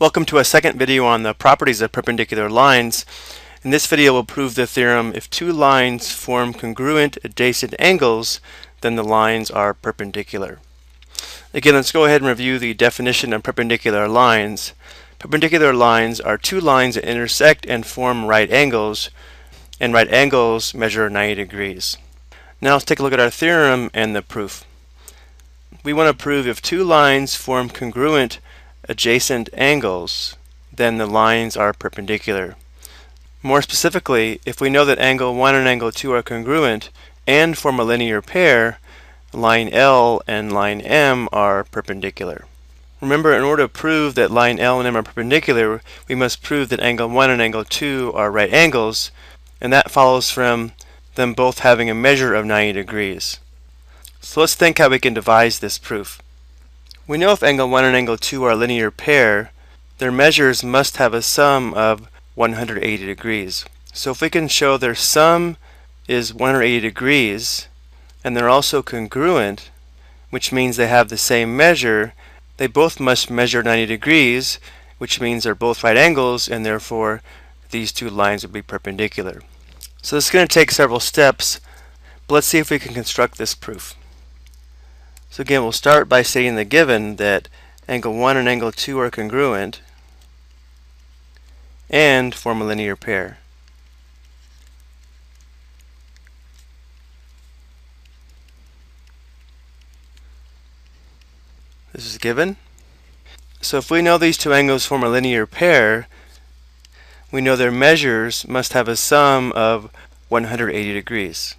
Welcome to a second video on the properties of perpendicular lines. In this video we'll prove the theorem if two lines form congruent adjacent angles then the lines are perpendicular. Again let's go ahead and review the definition of perpendicular lines. Perpendicular lines are two lines that intersect and form right angles and right angles measure 90 degrees. Now let's take a look at our theorem and the proof. We want to prove if two lines form congruent adjacent angles, then the lines are perpendicular. More specifically, if we know that angle 1 and angle 2 are congruent and form a linear pair, line L and line M are perpendicular. Remember, in order to prove that line L and M are perpendicular, we must prove that angle 1 and angle 2 are right angles, and that follows from them both having a measure of 90 degrees. So let's think how we can devise this proof. We know if angle 1 and angle 2 are a linear pair, their measures must have a sum of 180 degrees. So if we can show their sum is 180 degrees, and they're also congruent, which means they have the same measure, they both must measure 90 degrees, which means they're both right angles, and therefore these two lines would be perpendicular. So this is going to take several steps, but let's see if we can construct this proof. So again, we'll start by stating the given that angle 1 and angle 2 are congruent and form a linear pair. This is given. So if we know these two angles form a linear pair, we know their measures must have a sum of 180 degrees.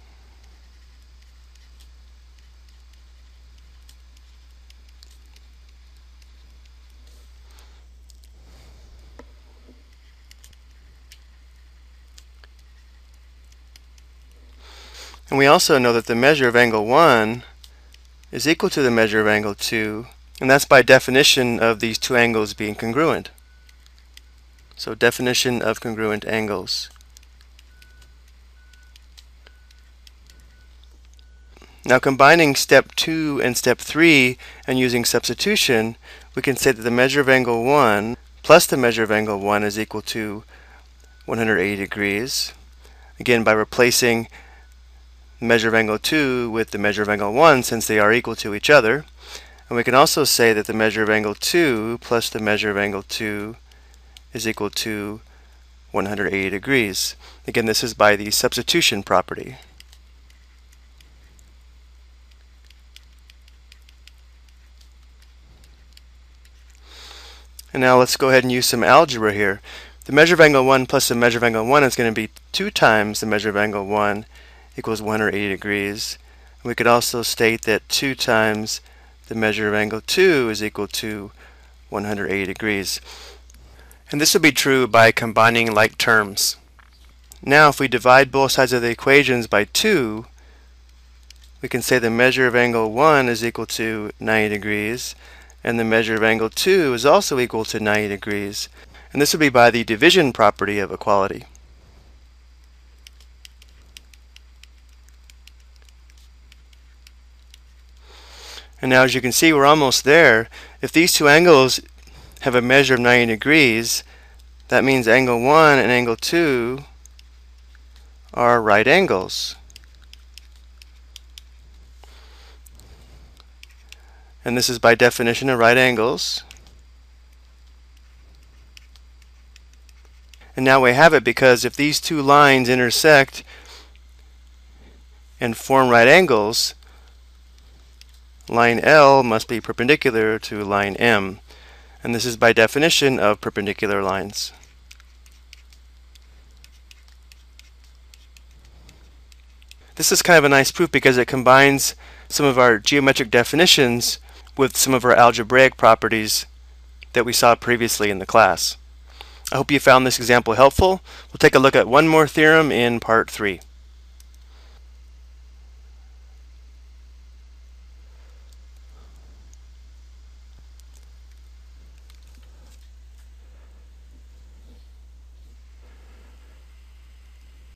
And we also know that the measure of angle 1 is equal to the measure of angle 2, and that's by definition of these two angles being congruent. So definition of congruent angles. Now combining step 2 and step 3 and using substitution, we can say that the measure of angle 1 plus the measure of angle 1 is equal to 180 degrees. Again, by replacing measure of angle 2 with the measure of angle 1 since they are equal to each other. And we can also say that the measure of angle 2 plus the measure of angle 2 is equal to 180 degrees. Again, this is by the substitution property. And now let's go ahead and use some algebra here. The measure of angle 1 plus the measure of angle 1 is going to be 2 times the measure of angle 1 equals 180 degrees. We could also state that 2 times the measure of angle 2 is equal to 180 degrees. And this would be true by combining like terms. Now if we divide both sides of the equations by 2, we can say the measure of angle 1 is equal to 90 degrees, and the measure of angle 2 is also equal to 90 degrees. And this would be by the division property of equality. And now as you can see, we're almost there. If these two angles have a measure of 90 degrees, that means angle 1 and angle 2 are right angles. And this is by definition of right angles. And now we have it because if these two lines intersect and form right angles, line L must be perpendicular to line M. And this is by definition of perpendicular lines. This is kind of a nice proof because it combines some of our geometric definitions with some of our algebraic properties that we saw previously in the class. I hope you found this example helpful. We'll take a look at one more theorem in part 3.